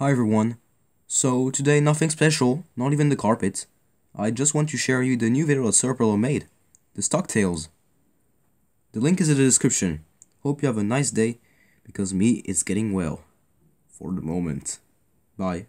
Hi everyone. So today nothing special, not even the carpet. I just want to share you the new video that SrPelo made, the stock Stocktails. The link is in the description. Hope you have a nice day, because me is getting well. For the moment. Bye.